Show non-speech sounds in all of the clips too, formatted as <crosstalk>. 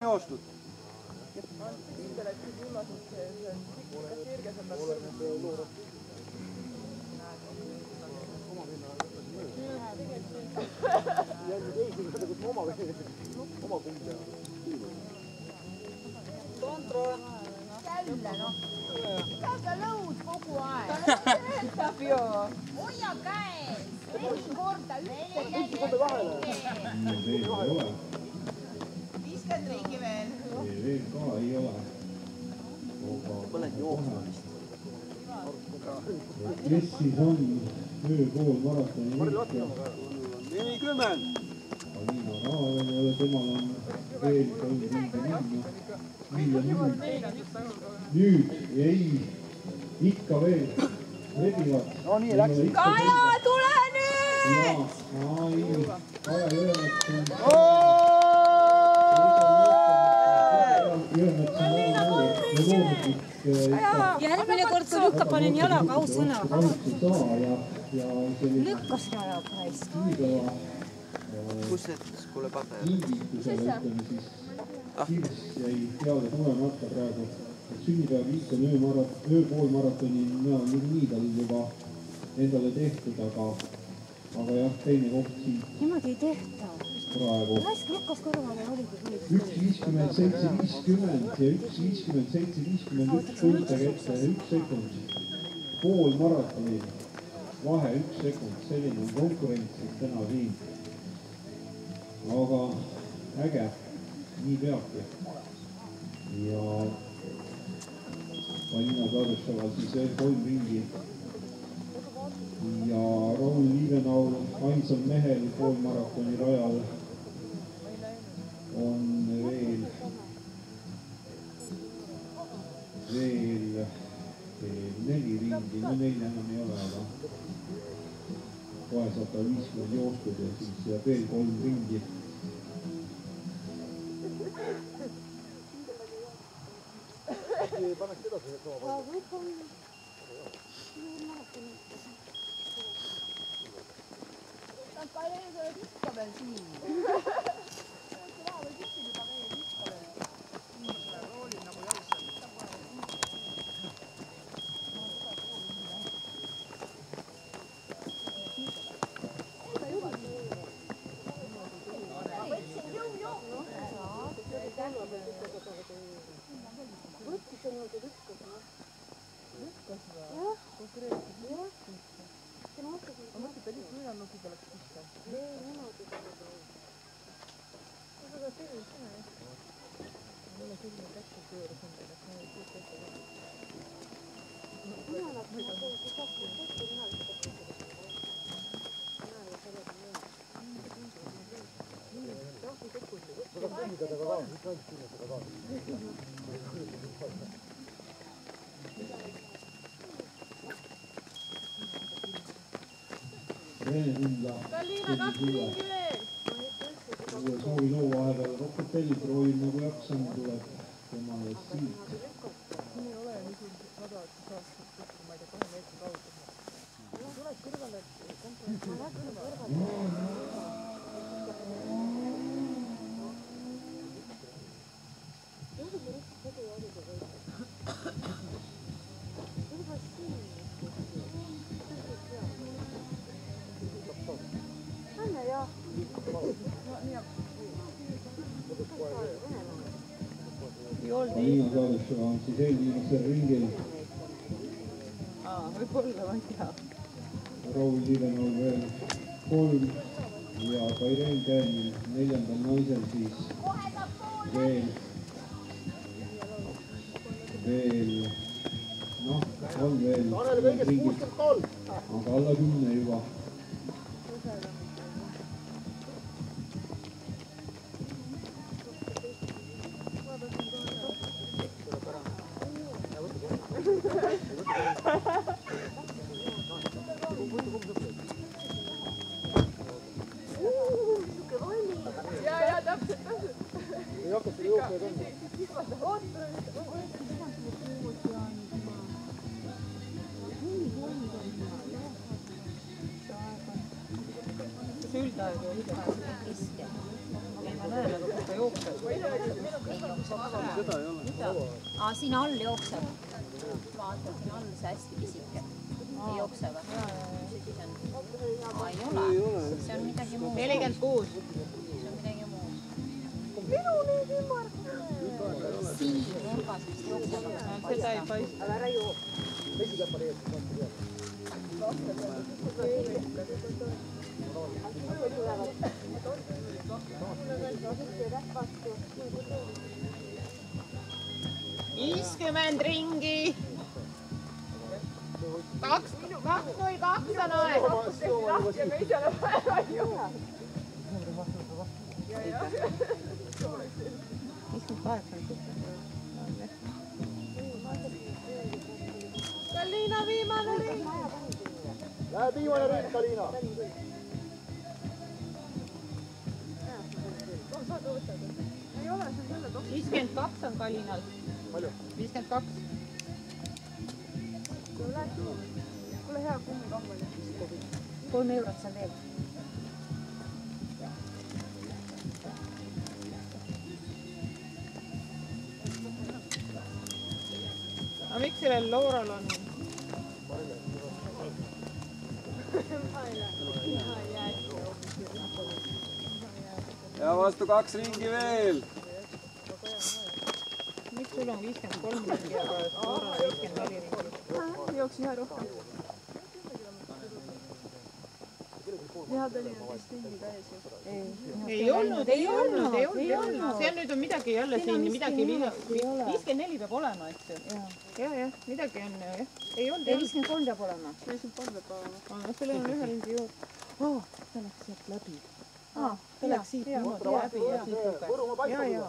joostud. jälle noh. saage lõud kogu aeg. hoia käes. neli korda ühte. Ei ole, ringi veel. ka ei ole. Põled jooksma vist. kes siis on ööpool maratoni nelikümmend. Alina Raavel ei ole, temal on veel kolm ringi minna. nüüd, ei, ikka veel rebivad. No nii läks. Kaja, tule nüüd. Kaja Jõemets on. Järgmine kord sa lükkad, panen jalaga ausõna. kahjuks ei saa ja, ja selline lükkas jalaga raisk. kus need, kuule pata kingitusele ütleme siis, Kirss jäi peale tulemata praegu. et sünnipäevaviik on öömarat-, ööpoolmaratoni näol niikuinii tal juba endale tehtud, aga, aga jah, teine koht siin niimoodi ei tehta. praegu. raisk lükkas kõrvale oligi kõik. üks viiskümmend seitse viiskümmend ja üks viiskümmend seitse viiskümmend üks kujutage ette, üks sekund. pool maratoni, vahe üks sekund, selline on konkurents täna siin. aga äge, nii peabki. ja Valina Kadršova siis veel kolm ringi. Ja Raul Liivenaul ainsal mehel poolmaratoni rajal on veel, veel, veel neli ringi, no nelja enam ei ole, aga kohe saab ta viiskümmend joostud ja siis jääb veel kolm ringi. Kaja, sa oled ikka veel siin. Rene Tunda tegi uue, uue sooviloo vahepeal Rockefelli proovib nagu jaksama, tuleb temale siit. Kadršova on siis eelviimasel ringil. võib-olla, ma ei tea. Raul Liivenol veel kolm ja Kaireen Käänil neljandal naisel siis veel, veel noh, on veel ringid, aga alla kümne juba. ringi. kaks, kaks null kaks on aeg. viiskümmend kaheksa on kõik. Kalliina viimane ring. Läheb viimane ring, Kalina. viiskümmend kaks on Kalinal. Viiskümmend kaks. kolm eurot seal veel. aga miks sellel Laural on? ja vastu kaks ringi veel. Sul on viiskümmend kolm ringi, aga Laural on viiskümmend neli ringi? jooksin ühe rohkem. jah, ta oli vist ringi täis ju. ei olnud, ei olnud, ei olnud, ei olnud, see on nüüd on midagi jälle siin, midagi liiga, viiskümmend neli peab olema, eks ju. ja, jah, midagi on jah, ei olnud, ei olnud. viiskümmend kolm peab olema. viiskümmend kolm peab olema. aga sellel on ühe ringi juurde. aa, ta läks sealt läbi. aa, ta läks siit niimoodi läbi ja siit luges. ja, ja.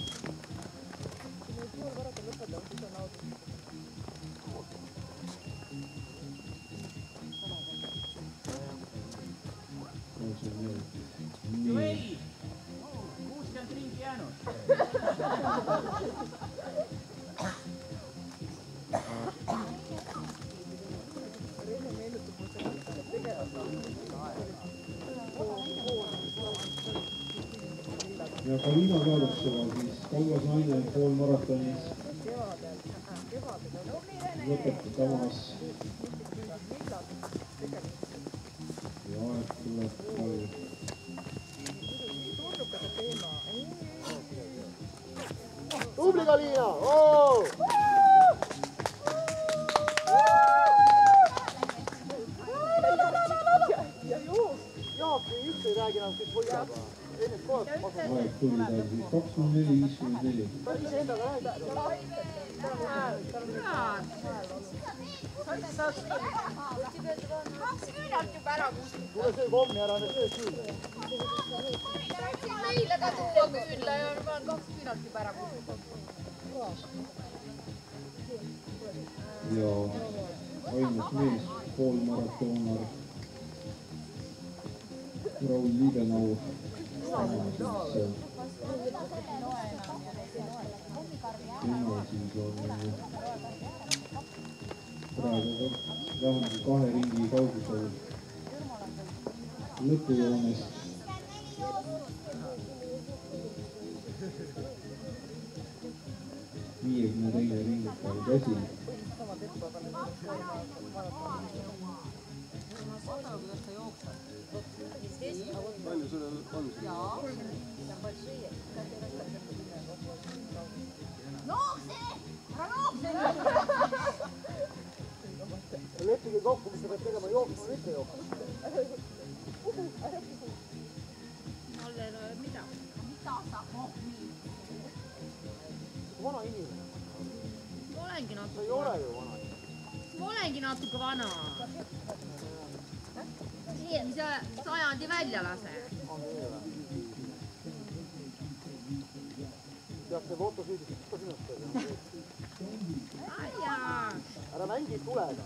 enne kohe aeg tuli tal siis kakskümmend neli, viiskümmend neli. päris endaga räägib. tule söö kommi ära, söö küll. meile ka tuua küünla ja ma olen kaks küünalt juba ära kustutanud. ja ainus mees, poolmaratonar Raul Liivenau. Praegu vähem kui kahe ringi kaugusel lõpujoonest. viiekümne teine ring on käsil. palju sul on siin? leppige kokku, mis te peate tegema, jooksma või mitte jooksma. vana inimene, ma olengi sa natuke ei ole ju vana ma olengi natuke vana. Eelmise sajandi väljalase. tead, see fotosüüdistus ka sinust oli. jaa, ära mängi tulega.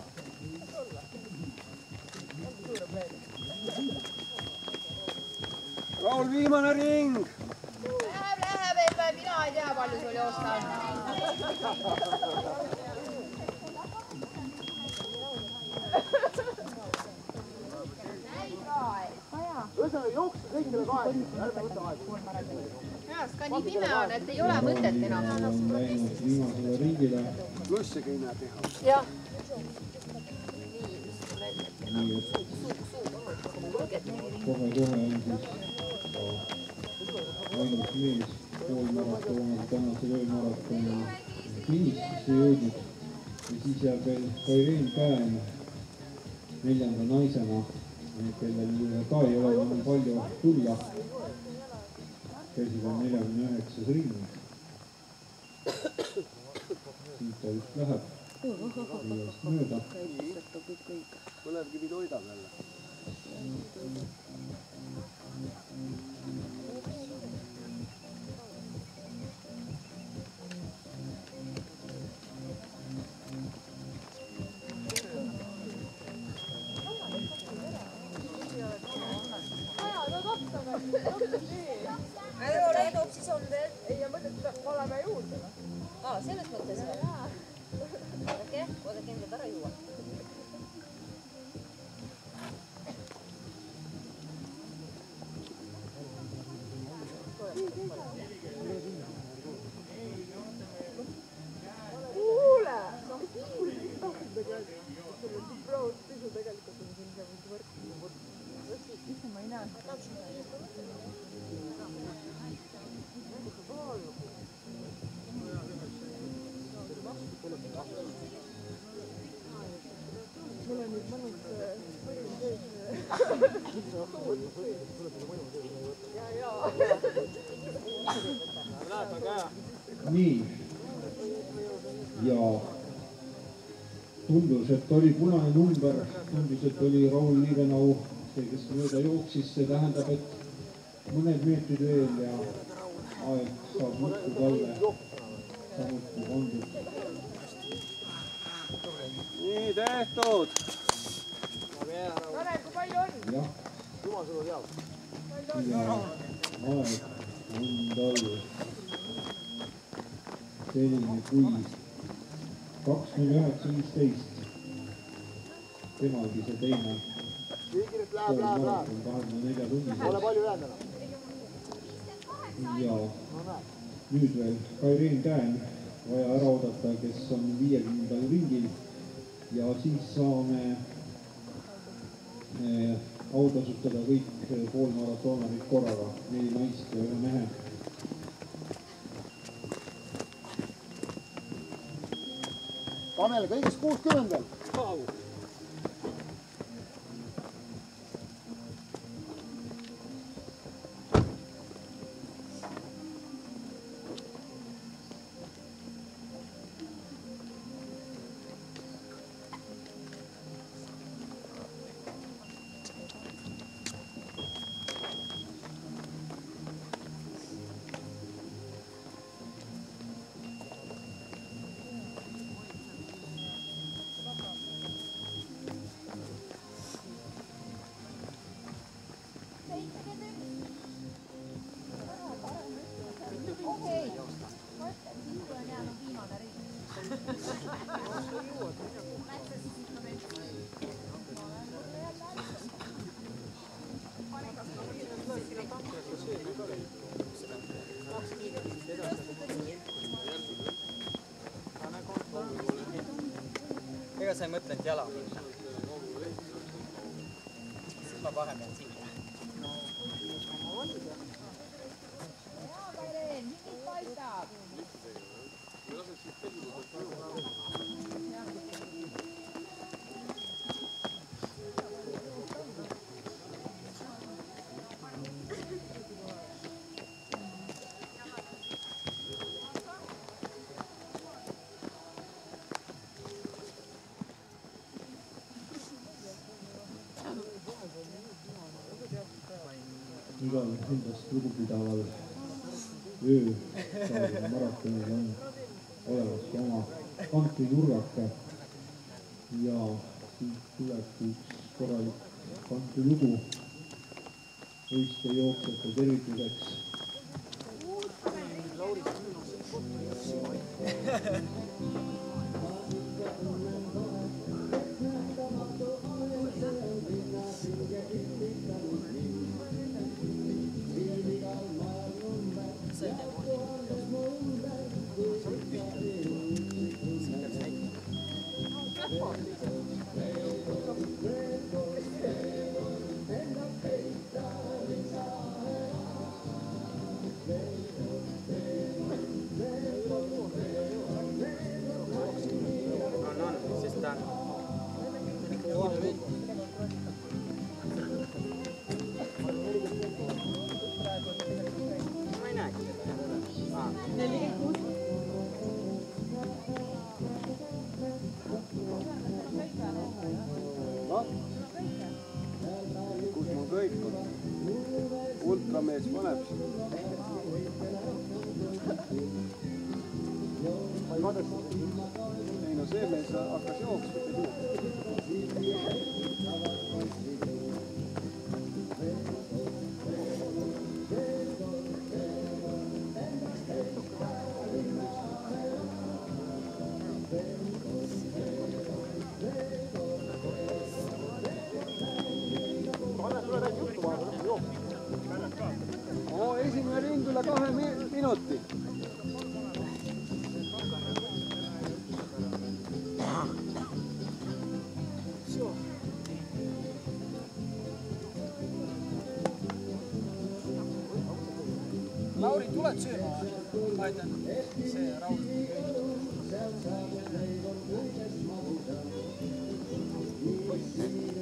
Raul, viimane ring. Läheb, läheb, ei, mina ei tea, palju sul joosta on. <laughs> ühesõnaga jookske kõikidele kaasa, ärme võta aega. arust ka nii pime on, et ei ole mõtet enam. plussigi ei näe teha. jah. nii et kohe-kohe on siis ainus mees poolmaratoni, tänase öömaratoni finišisse jõudnud. ja siis jääb veel Kaireen Käen neljanda naisena, kellel ka ei ole enam palju tulla. käisid on neljakümne üheksas ring. siit ta just läheb. mööda. põlevkivi toidab jälle. Tundus, et oli punane number, tundus, et oli Raul Liivenau, see, kes mööda jooksis, see tähendab, et mõned meetrid veel ja aeg saab muudkui talle samuti pandud. nii tehtud. Tanel, kui palju on? jah, jumal sulle teab. ja aeg on tal selline kui kakskümmend üheksa, viisteist. Temalgi see teine nüüd läheb, läheb, läheb. kahekümne nelja Pole tunnisega palju jäänud enam. ja nüüd veel Kaireen Käen vaja ära oodata, kes on viiekümnendal ringil ja siis saame eh, autasustada kõik eh, poolmaratonarid korraga, neli naist ja ühe mehe. Tanel, kõigest kuuskümmend veel. Ega sa ei mõtlenud igal endast lugupidaval öö maratonil on olemas oma kantrinurgake ja siit tulebki üks korralik kantrilugu võiste jooksjate tervituseks. tuled sööma või? ma ütlen, se erau Thank you.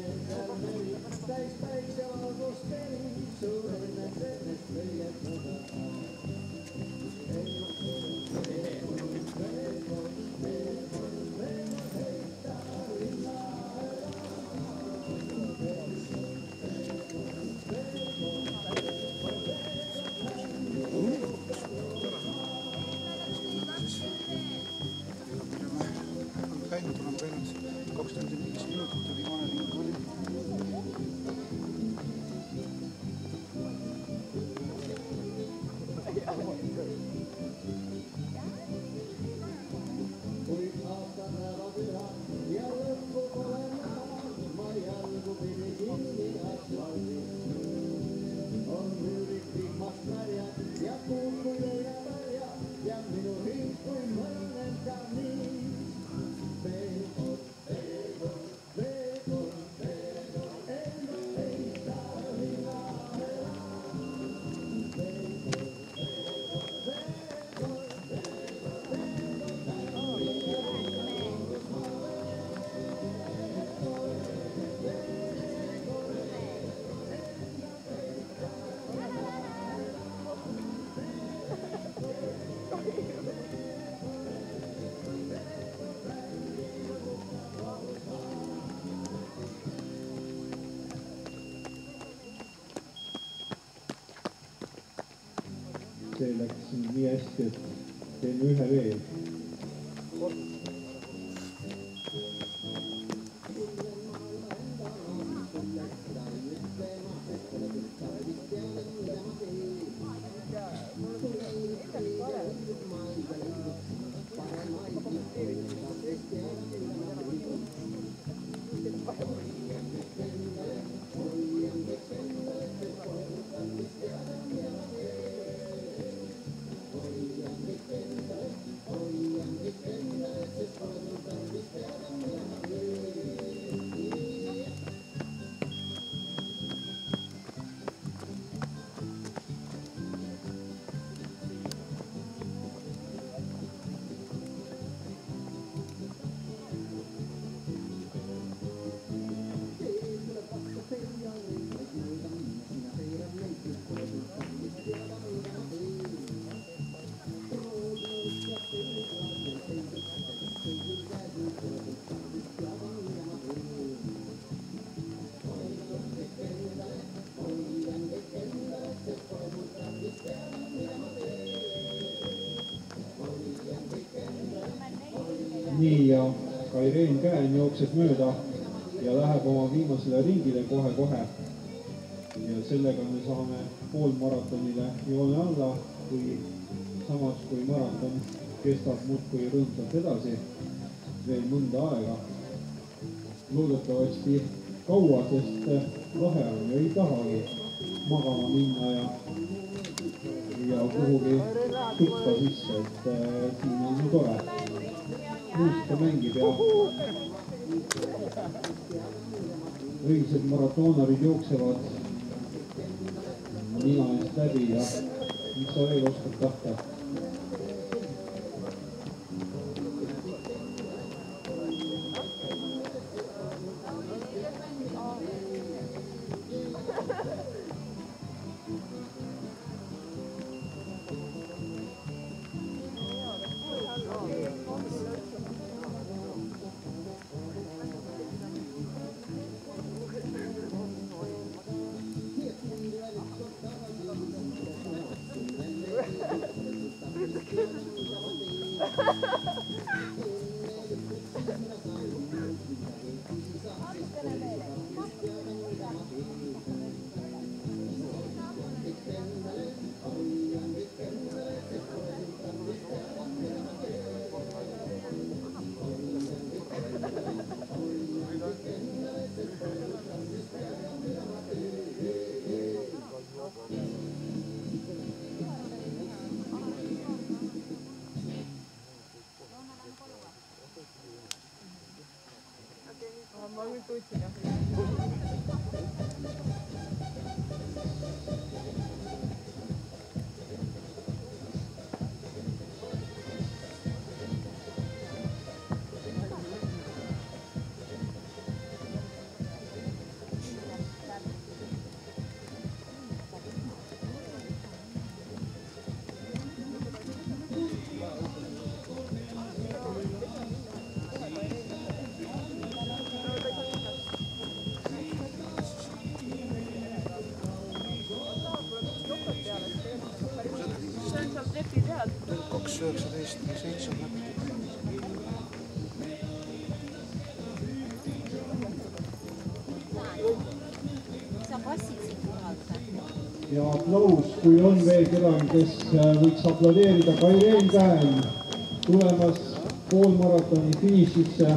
に見合いして手縫いはれ Irene Käen jookseb mööda ja läheb oma viimasele ringile kohe-kohe. ja sellega me saame poolmaratonile joone alla, kui samas kui maraton kestab muudkui rõõmsalt edasi veel mõnda aega. loodetavasti kaua, sest lahe on ja ei tahagi magama minna ja, ja kuhugi tuppa sisse, et äh, siin on tore muusika mängib ja õilsad maratoonarid jooksevad nina eest läbi ja mis sa veel oskad tahta ma kaks üheksateist ja seitse või? ja aplaus, kui on veel kedagi, kes äh, võiks aplodeerida, Kaireen Käen tulemas poolmaratoni finišisse.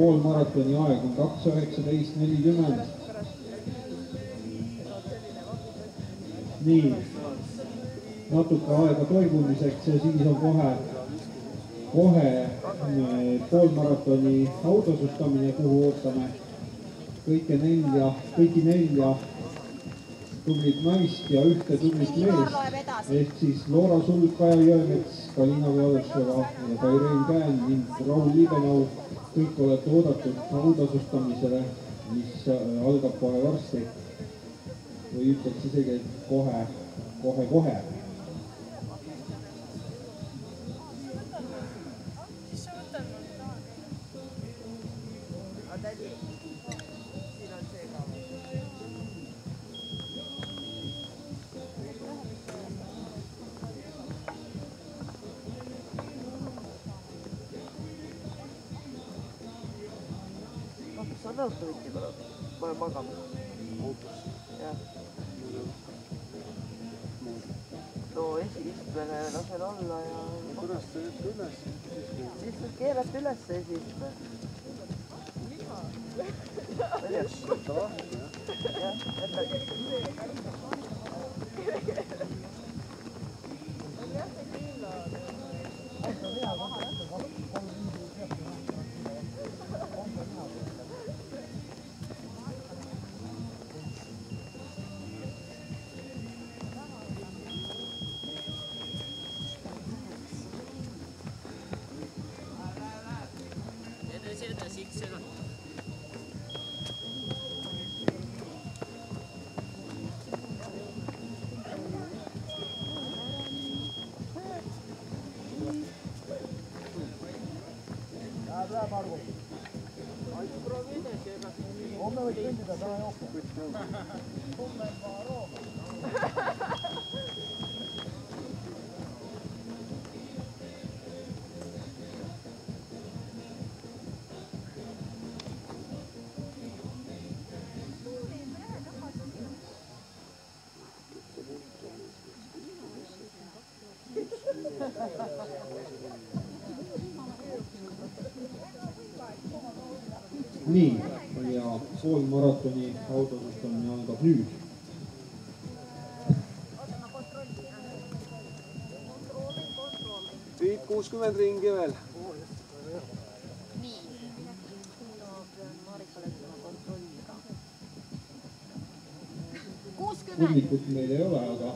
Poolmaratoni aeg on kaks üheksateist nelikümmend. nii, natuke aega toimumiseks ja siis on kohe, kohe äh, poolmaratoni autosustamine, kuhu ootame kõike nelja, kõiki nelja tublit naist ja ühte tublit meest ehk siis Loora Sulg, Kaja Jõemets, Kalina Vjadovšova ja Kaireen Käen ning Raul Liibenau. kõik olete oodatud autasustamisele, mis äh, algab kohe varsti. või ütleks isegi, et kohe, kohe-kohe. nii, ja poolmaratoni autosustamine algab nüüd. Priit kuuskümmend ringi veel. nii. kuuskümmend. publikut meil ei ole, aga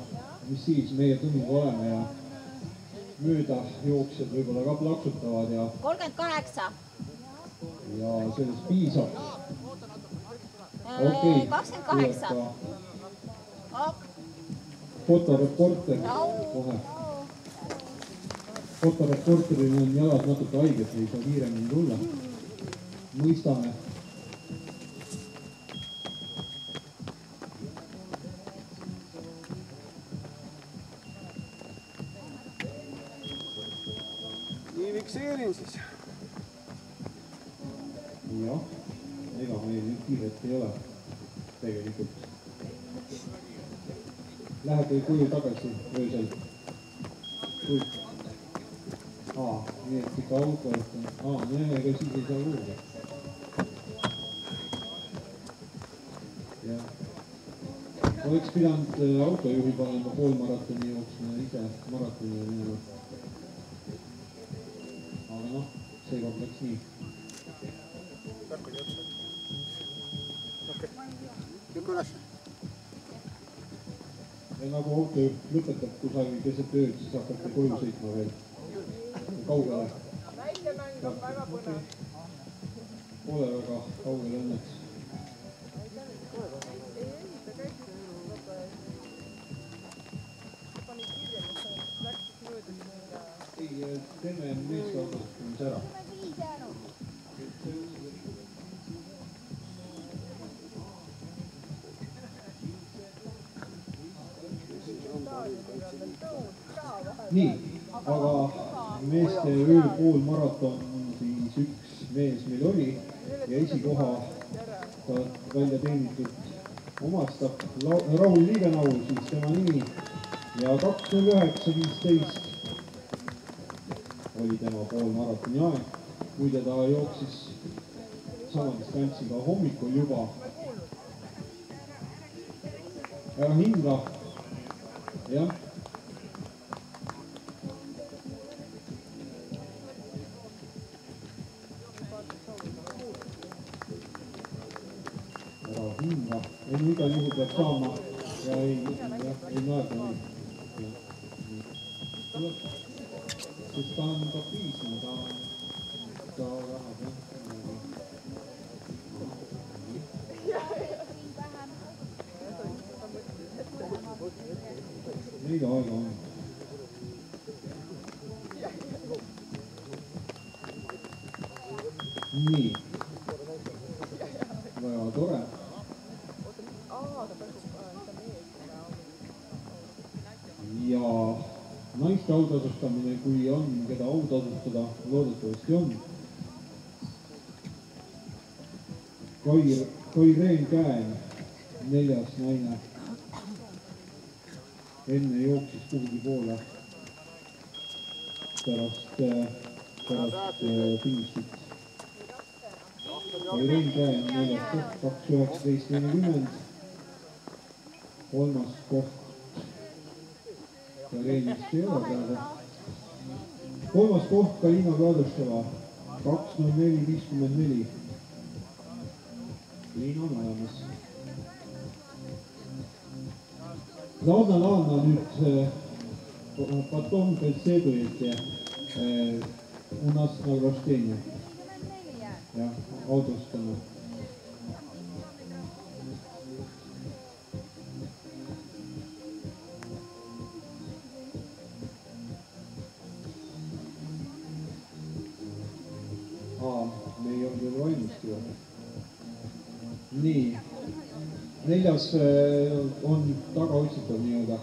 mis siis, meie tunnid oleme ja mööda jooksjad võib-olla ka plaksutavad ja, kolmkümmend kaheksa. ja sellest piisab. okei Äh, kakskümmend kaheksa. fotoreporter kohe. fotoreporteril on jalad natuke haiged, ei saa kiiremini tulla. mõistame. Ei ole tegelikult. Lähete koju tagasi öösel? aa, nii et ikka auto, aa, no ega siis ei saa juurde. jah, oleks pidanud äh, autojuhi panema poolmaratoni jooksma ja ise maratonile minema. Autojuht lõpetab kusagil keset ööd, siis hakkate koju sõitma veel. kaugele. väikemäng on väga põnev. Pole väga kaugel õnneks. nii, aga meeste ööpoolmaraton siis üks mees meil oli ja esikoha ta välja teenitud omastab Raul Liivenaul siis tema nimi ja kaks null üheksa viisteist oli tema poolmaratoni aeg. muide, ta jooksis sama distantsi ka hommikul juba. ära hinga. jah naiste autasustamine, kui on, keda autasustada, loodetavasti on. Kai, Kaireen Käen, neljas naine. enne jooksis kuhugi poole. pärast, pärast äh, finišit. Kaireen Käen, neljas koht, kaks üheksateist nelikümmend. kolmas koht seal eelmist ei ole praegu. kolmas koht Kalina Kladõškova, kaks null neli viiskümmend neli. Liina on olemas. Launa Laana nüüd eh, Baton Pelsedujit ja eh, Unas Nalvašteni. jah, autostanud neljas äh, on tagaotsitav nii-öelda.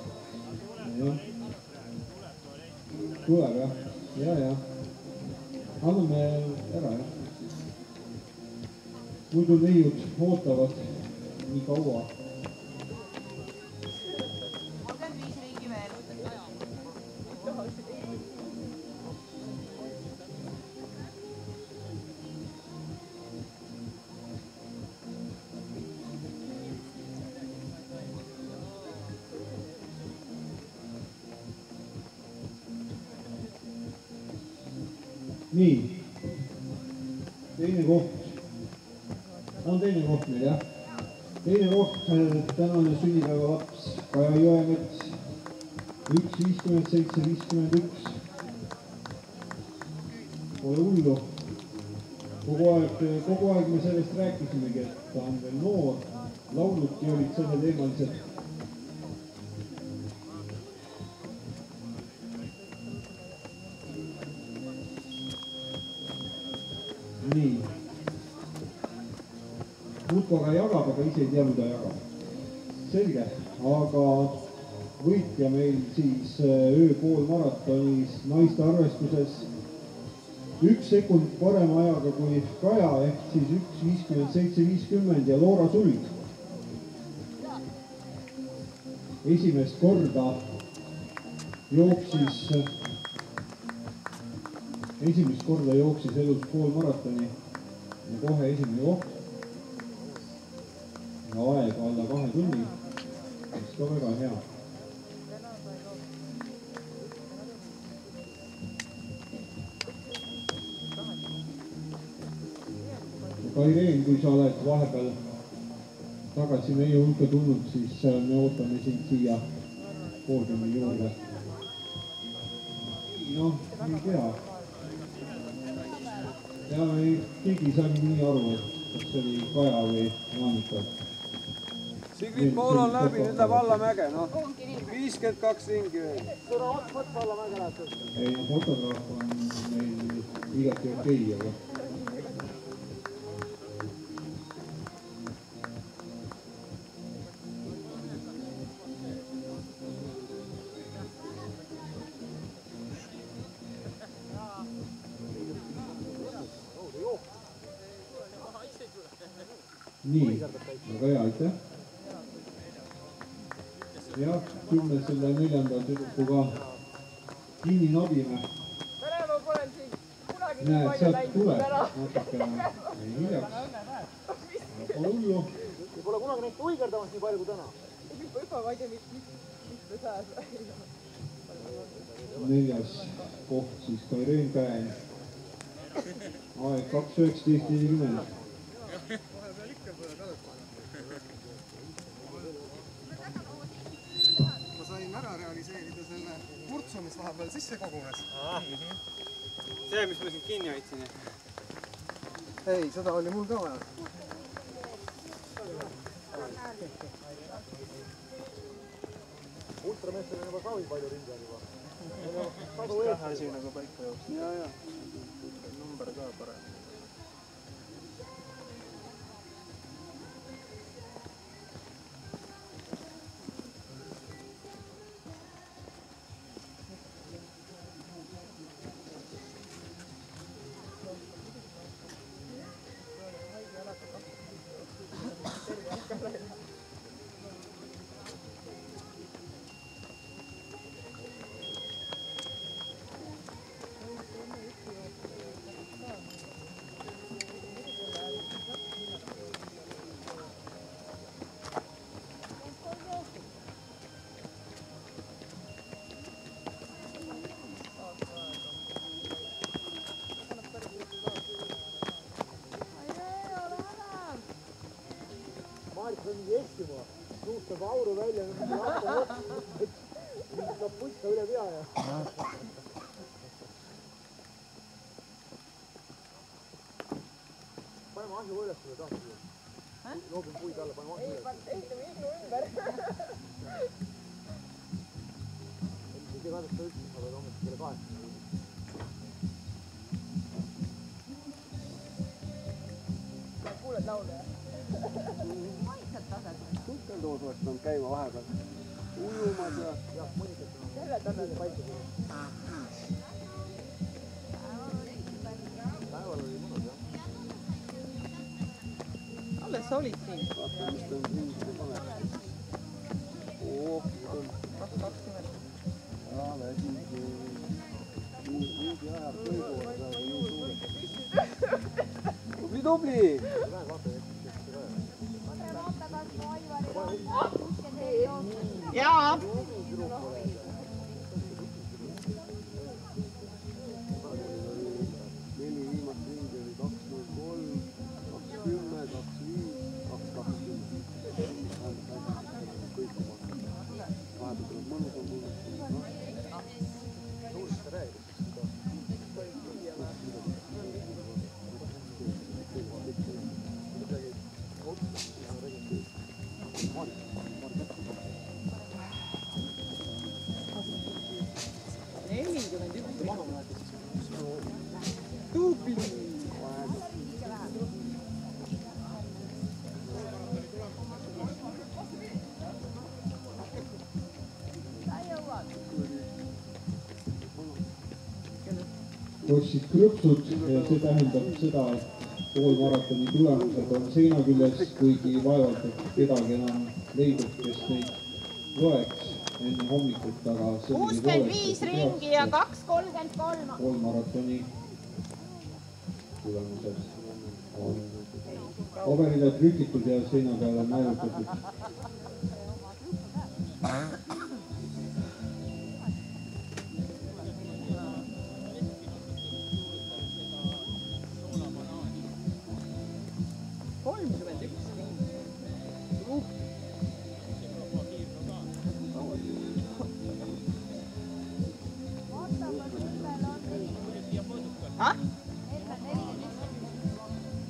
tuleb jah, ja, ja. anname ära jah. muidu neiud ootavad nii kaua viiskümmend üks sekund parema ajaga kui Kaja ehk siis üks viiskümmend seitse, viiskümmend ja Loora Sulg. esimest korda jooksis esimest korda jooksis elus poolmaratoni ja kohe esimene koht. ja aeg alla kahe tunni, mis ka väga hea. Kaireen, kui sa oled vahepeal tagasi meie hulka tulnud, siis äh, me ootame sind siia poodiumi juurde. noh, ei tea ja ei, keegi ei saanud nii aru, et kas see oli Kaja või Monika. Sigrid Pool on läbi, nüüd läheb allamäge, noh. viiskümmend kaks ringi veel. ei fotograaf on meil igati okei okay,, aga tüdrukuga kinni nobime. tere, ma pole siin kunagi nii näed, palju sealt läinud tuleb natukene hiljaks. Pole hullu. Pole kunagi neid tuigerdamas nii palju kui täna. juba ma ei tea, mis, mis, mis ta sääs. neljas koht siis Kaireen Käen. aeg kaks üheksateist nelikümmend. ma sain ära realiseerida selle murtsu, mis vahepeal sisse kogunes. see, mis ma sind kinni hoidsin. ei, seda oli mul ka vaja. ultrameestel on juba savi palju ringi on juba. <laughs> asi nagu paika jooksnud. ja, ja. number ka parem. Eskimo, suustab auru välja, saab putta üle pea ja. paneme ahju üles sulle tahti. loobime puid alla, paneme ahju üles. ehitame iglu ümber. ei tea, kas ta üldse saab veel hommikul kella kaheksa. Sukeldumas oleks pidanud käima vahepeal ujumas ja selle tasemel paistab. päeval oli mõnus jah. alles sa olid siin, vaata mis ta nüüd ostsid krõpsud ja see tähendab seda, et poolmaratoni tulemused on seina küljes, kuigi vaevalt, et kedagi enam leidub, kes neid loeks enne hommikut, aga kuuskümmend viis ringi ja kaks kolmkümmend kolm. poolmaratoni tulemused on paberile trükitud ja seina peale naelutatud.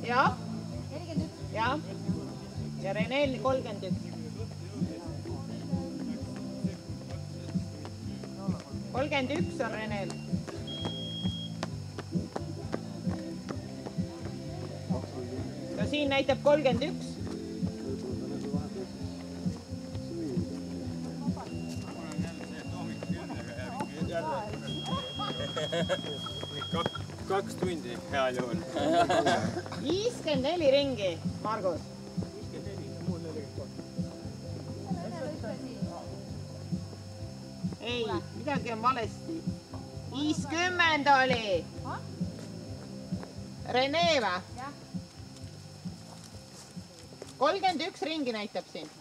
jah, jah. ja Renel kolmkümmend üks. kolmkümmend üks on Renel. no siin näitab kolmkümmend üks. <laughs> kaks tundi heal juhul. viiskümmend neli ringi, Margus. ei, midagi on valesti. viiskümmend oli. Rene või? kolmkümmend üks ringi näitab siin.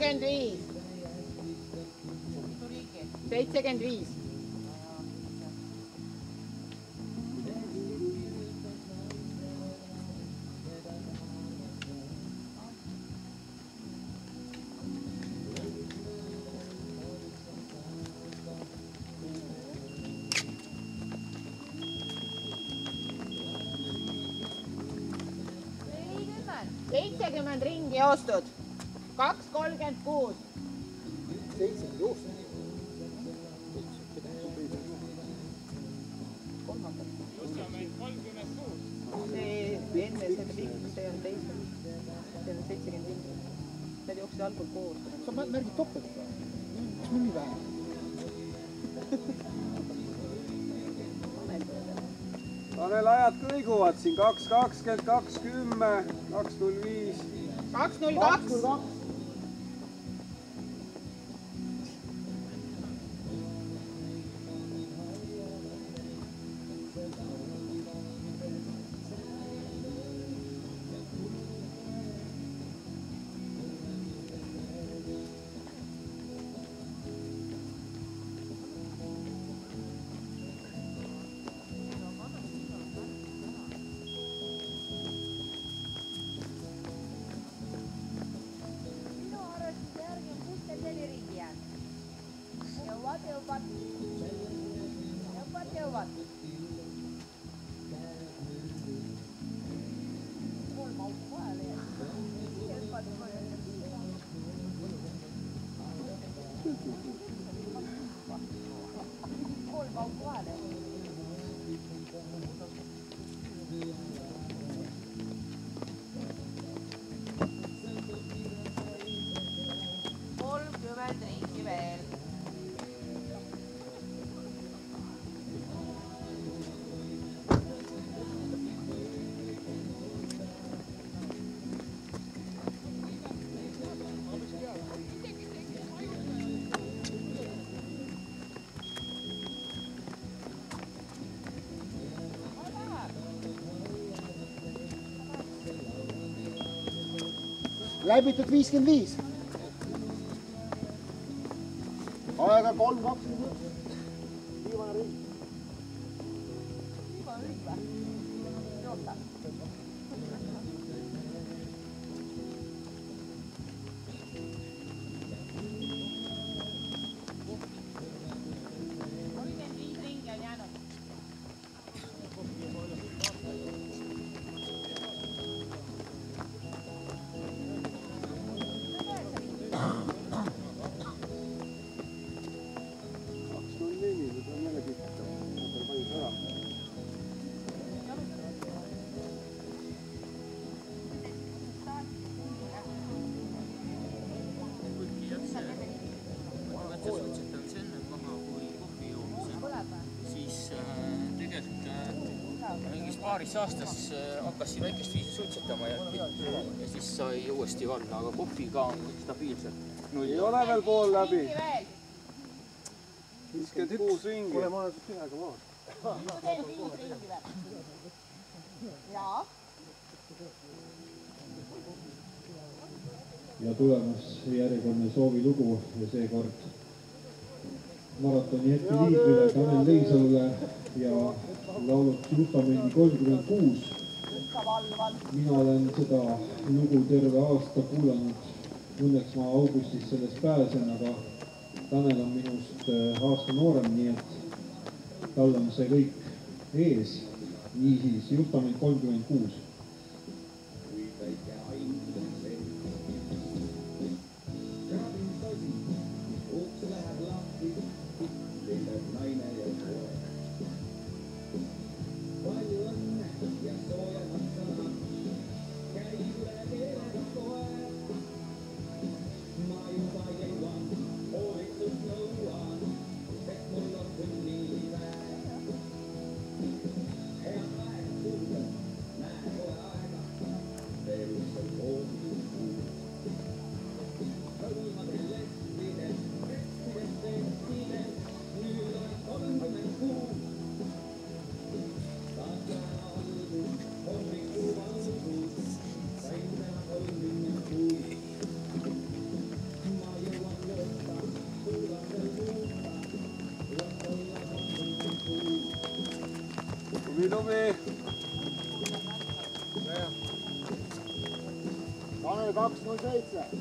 Kaks kolmkümmend viis. seitsekümmend viis. Tanel, ajad kõiguvad siin kaks kakskümmend, kaks kümme, kaks null viis. kaks null kaks. Läbitud viiskümmend viis. aega kolm mingis paaris aastas äh, hakkasin väikest viisi suitsetama ja, ja siis sai uuesti alla, aga ka on stabiilselt. ei ole veel pool läbi. viiskümmend kuus ringi. kuule, ma olen sinust ühega maas. ma teen viis ringi veel. jaa. ja tulemas järjekordne soovilugu ja seekord maratoni heteliidrile Tanel Leisalule ja lauluks Justamendi kolmkümmend kuus. mina olen seda lugu terve aasta kuulanud. Õnneks ma augustis sellest pääsen, aga Tanel on minust äh, aasta noorem, nii et tal on see kõik ees. niisiis Justament kolmkümmend kuus. Lumi-lumi. Tanel kaks null seitse. kuule, vaata, kuule.